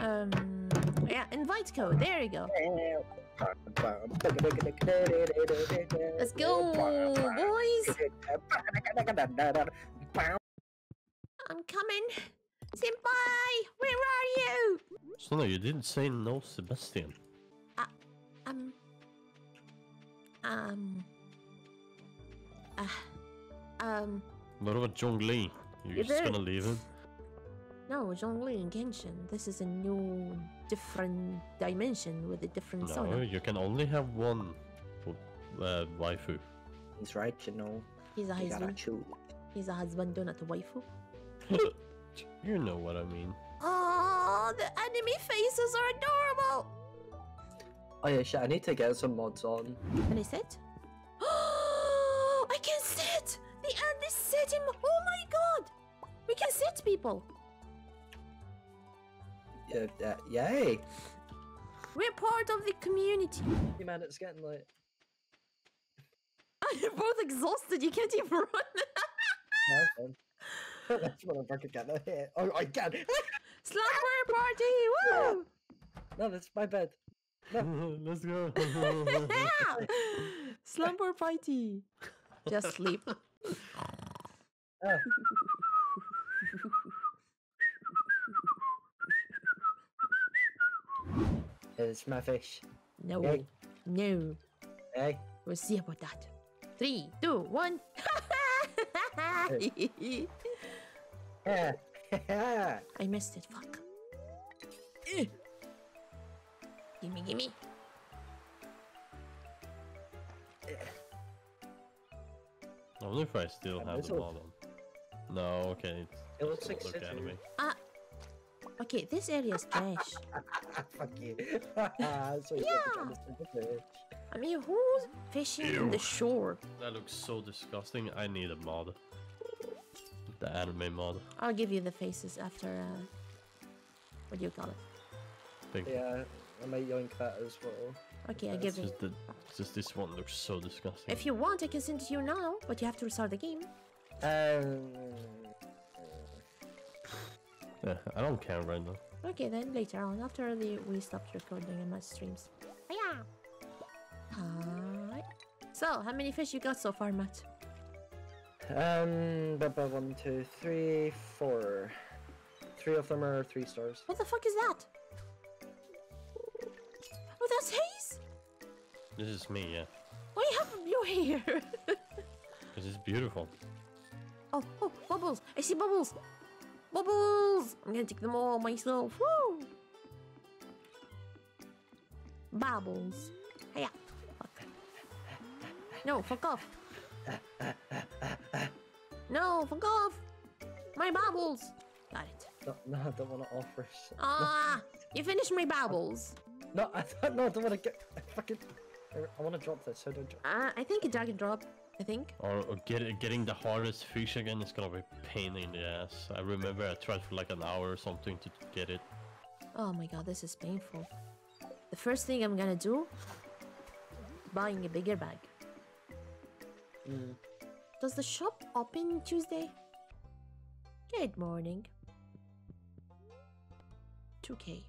Um, yeah, invite code. There you go. Let's go, boys. I'm coming. Senpai, where are you? So no, you didn't say no, Sebastian. Um. Um. Uh, um. What about Zhongli? You're Is just it- gonna leave him? No, Zhongli and Genshin. This is a new, different dimension with a different No, sona. you can only have one for uh, waifu. He's right, you know. He's a You husband. choose. He's a husband, not a waifu. you know what I mean. Oh, the enemy faces are adorable. Oh yeah, shit, I need to get some mods on. Can I sit? People. Yeah, uh, yay! We're part of the community. Hey man, it's getting late. You're both exhausted. You can't even run. Have fun. That's what I'm fucking getting hit. Oh, I can! Slumber party. Woo! no, that's my bed. Let's go. Slumber party. Just sleep. Oh, it's my fish. No, Hey. no. Hey, We'll see about that. Three, two, one. yeah. yeah. I missed it. Fuck. Gimme, gimme. I wonder if I still Yeah, have this the looks- on. No, okay. It's, It looks doesn't like look scissors. anime. Okay, this area is trash. Fuck you. so you Yeah. yeah. the fish. I mean, who's fishing in the shore? That looks so disgusting. I need a mod. The anime mod. I'll give you the faces after. Uh, what do you call it? Thank. Yeah, I might yoink that as well. Okay, I That's give It's you. just, the, just this one looks so disgusting. If you want, I can send it to you now, but you have to restart the game. Um, Yeah, I don't care right now. Okay, then later on, after the, we stopped recording in my streams. Yeah. Hi. So, how many fish you got so far, Matt? um, bu- bu- one, two, three, four. Three of them are three stars. What the fuck is that? Oh, that's Haze? This is me, yeah. Why you have blue hair? Because it's beautiful. oh, oh, bubbles! I see bubbles! Bubbles! I'm gonna take them all myself. Woo! Bubbles. Hiya. Fuck. No, fuck off. No, fuck off! My bubbles! Got it. No, no, I don't want to offer. Ah! You finished my bubbles. No, I don't, no, I don't want to get. I fucking. I, want to drop this. How do I drop? Uh, I think a drag and drop. I think. Or, or get, getting the hardest fish again is gonna be a pain in the ass. I remember I tried for like an hour or something to get it. Oh my god, this is painful. The first thing I'm gonna do, buying a bigger bag. Mm. Does the shop open Tuesday? Good morning. 2k.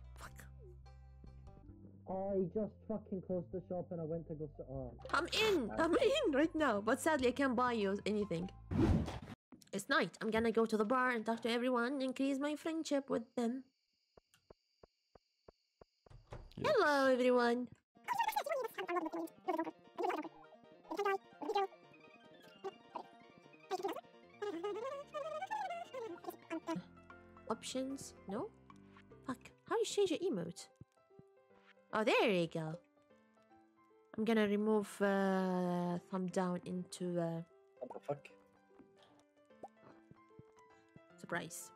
Fuck. I just fucking closed the shop and I went to go. s- Oh. I'm in! I'm in right now, but sadly I can't buy you anything. It's night. I'm gonna go to the bar and talk to everyone, increase my friendship with them. Yes. Hello, everyone. Options? No? Fuck. How do you change your emote? Oh, there you go. I'm gonna remove uh, thumb down into uh, What the fuck? surprise.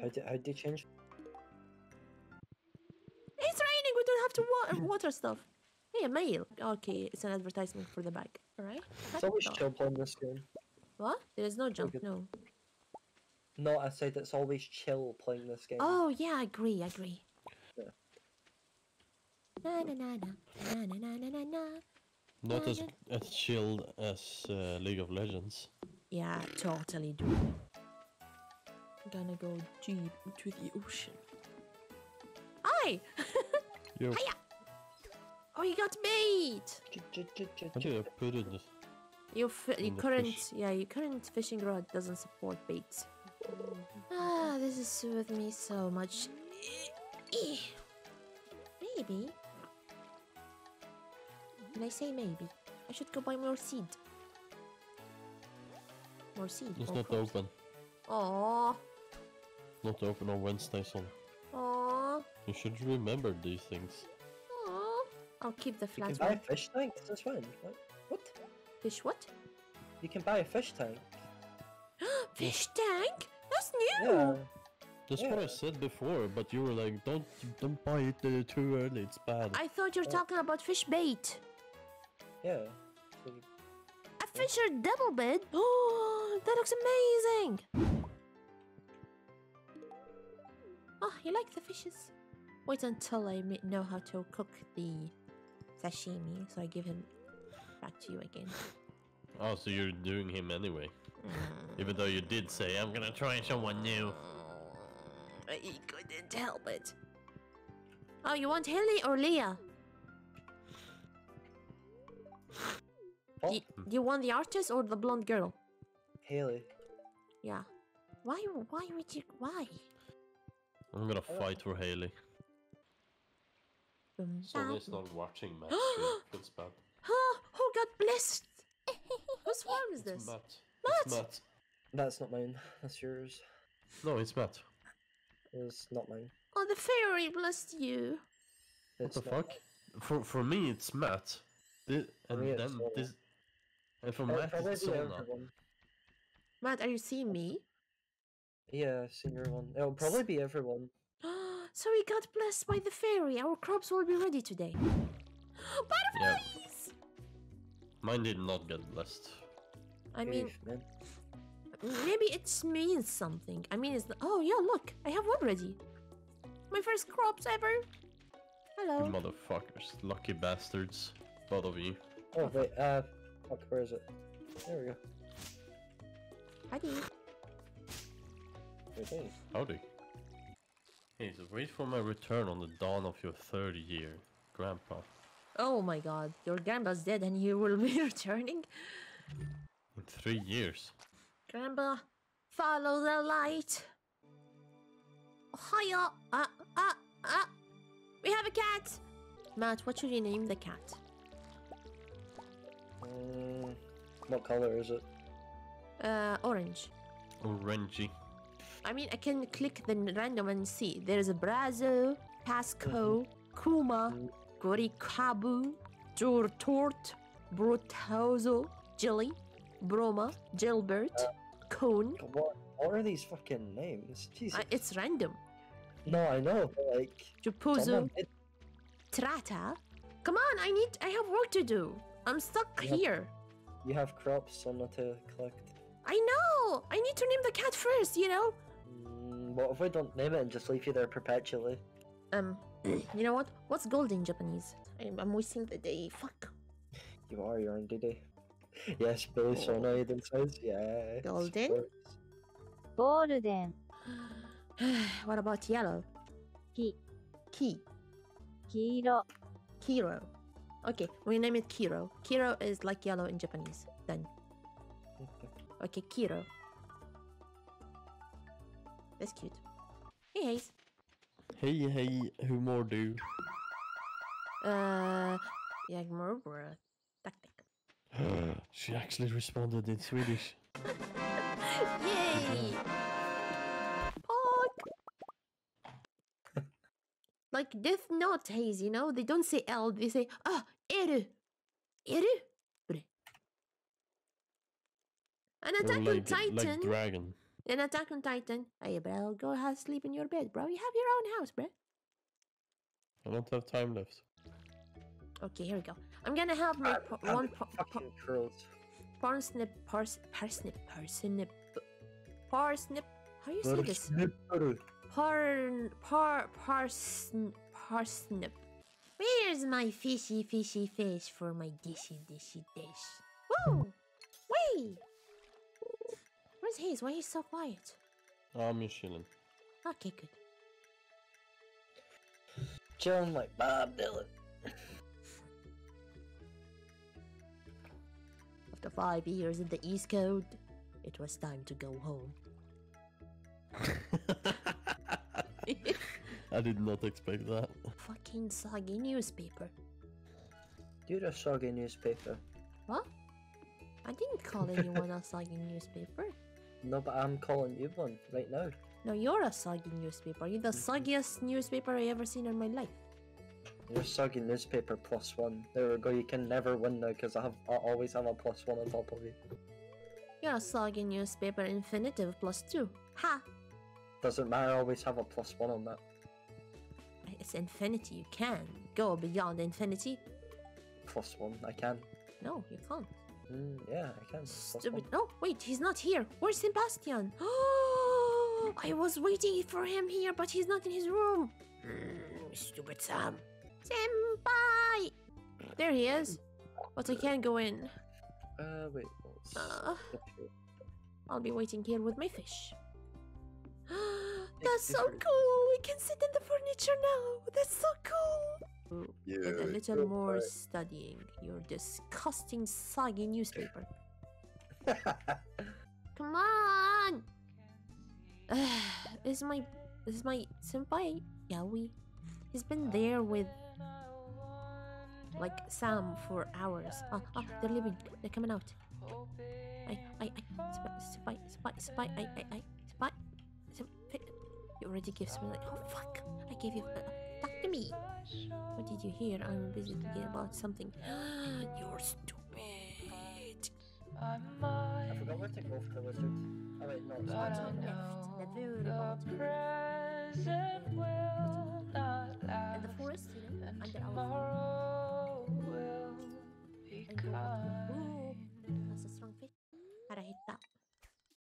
How did how did you change? It's raining. We don't have to wa- water stuff. Hey, a mail. Okay, it's an advertisement for the bag. All right. It's always chill playing this game. What? There is no jump. No. No, I said it's always chill playing this game. Oh yeah, I agree. I agree. Na na na na na na na na na. Not as, as chilled as uh, League of Legends. Yeah, totally do. Gonna go deep into the ocean. Hi! Yo, Hiya! Oh, you got bait! how do I put it? Your, your current, fish. yeah, your current fishing rod doesn't support baits. Ah, this has with me so much. Eh. Maybe. I say maybe, I should go buy more seed. More seed. It's not crops. open. Oh. Not open on Wednesdays on. Aww. You should remember these things. Aww. I'll keep the You can buy one. fish tanks as well. What? What? Fish what? You can buy a fish tank. Fish tank? That's new! Yeah. That's what I said before, but you were like, "Don't, don't buy it uh, too early. It's bad." I thought you were Oh. talking about fish bait. Yeah. So you- A fisher double bed? Oh, that looks amazing! Oh, you like the fishes? Wait until I know how to cook the sashimi, so I give him back to you again. Oh, so you're doing him anyway, Mm. even though you did say, "I'm gonna try someone new." He couldn't help it. Oh, you want Haley or Leah? What? You, you want the artist or the blonde girl? Haley. Yeah. Why? Why would you? Why? I'm gonna oh. fight for Haley. Boom, Sonny's bam. not watching Matt. so It's bad. Huh? Oh, Who got blessed? Whose farm is It's this? Matt. Matt! It's Matt. That's not mine. That's yours. No, it's Matt. It's not mine. Oh, the fairy blessed you. What the not fuck? For for me, it's Matt. Thi- and me, it's then Sona. this. And for mine. Uh, Matt, probably it's the Sona. everyone. Matt, are you seeing me? Yeah, senior one. It'll probably be everyone. so we got blessed by the fairy. Our crops will be ready today. Butterflies! Mine did not get blessed. I mean, maybe it means something. I mean, it's oh yeah, look, I have one ready. My first crops ever. Hello. You motherfuckers. Lucky bastards. Both of you. Oh wait, uh, fuck, where is it? There we go. Howdy. Right there. Howdy. Hey, so wait for my return on the dawn of your third year, Grandpa. Oh my God, your grandpa's dead and you will be returning. In three years. Grandpa, follow the light. Hiya! Ah, ah, ah! We have a cat! Matt, what should you name the cat? Mm, what color is it? Uh, orange. Orangey. I mean, I can click the random and see. There's a Brazo, Pasco, Kuma, Mm. Gorikabu, Jortort, Brotozo, Jilly, Broma, Gilbert, Cone. What? What are these fucking names? Jesus. Uh, it's random. No, I know, but like. Jupuzo, someone did- Trata. Come on, I need. I have work to do. I'm stuck you here. Have, you have crops on to collect. I know! I need to name the cat first, you know? Mm, what if I don't name it and just leave you there perpetually? Um, you know what? What's gold in Japanese? I'm, I'm wasting the day. Fuck. You are, you're on. Yes, Billy oh. Sonaiden says, yeah. Golden? Golden. what about yellow? Ki. Ki. Kiro. Kiro. Okay, we name it Kiro. Kiro is like yellow in Japanese. Done. Okay, Kiro. That's cute. Hey, Hayes. Hey, hey, who more do? Uh, jag morbror. Tack, tack. she actually responded in Swedish. Yay! Pog! like Death Note Haze, you know? They don't say L, they say, ah, Eru! Eru! Bre. An Or Attack on Titan. like dragon. An Attack on Titan. Hey, bro, go have sleep in your bed, bro. You have your own house, bro. I don't have time left. Okay, here we go. I'm gonna have my pa- one pa- pa- fucking curls. parsnip, pars, parsnip, parsnip, parsnip. How do you say this? Par, par, parsn, parsnip. Where's my fishy, fishy fish for my dishy, dishy dish? Woo! Wee! Where's Hayes? Why he's so quiet? Oh, I'm just chilling. Okay, good. Chilling like Bob Dylan. After five years in the East Coast, it was time to go home. I did not expect that. Fucking soggy newspaper. You're a soggy newspaper. What? I didn't call anyone a soggy newspaper. No, but I'm calling you one right now. No, you're a soggy newspaper. You're the mhm. soggiest newspaper I ever seen in my life. You're a soggy newspaper plus one. There we go. You can never win now because I have I always have a plus one on top of you. You're a soggy newspaper infinitive plus two. Ha! Doesn't matter. I always have a plus one on that. It's infinity. You can go beyond infinity. Plus one. I can. No, you can't. Mm, yeah, I can. Stupid. Oh, wait, he's not here. Where's Sebastian? Oh, I was waiting for him here, but he's not in his room. Mm, stupid Sam. Senpai! There he is. But I can't go in. Uh, wait. Uh. I'll be waiting here with my fish. That's so cool! We can sit in the furniture now! That's so cool! With a little more studying your disgusting, soggy newspaper. Come on! this is my this is my senpai Yaoi. He's been there with like Sam for hours. Ah, ah, they're leaving. They're coming out. I, I, I, spy, spy, spy, spy, I, I, I. You already gave me like, oh fuck! I gave you. Uh, talk to me. What did you hear? I'm busy thinking about something. You're stupid. I forgot where to go for the wizard. Oh wait, no, it's not. I it's not. know The very the bottom. present will not In the forest, you know, and under our tomorrow will be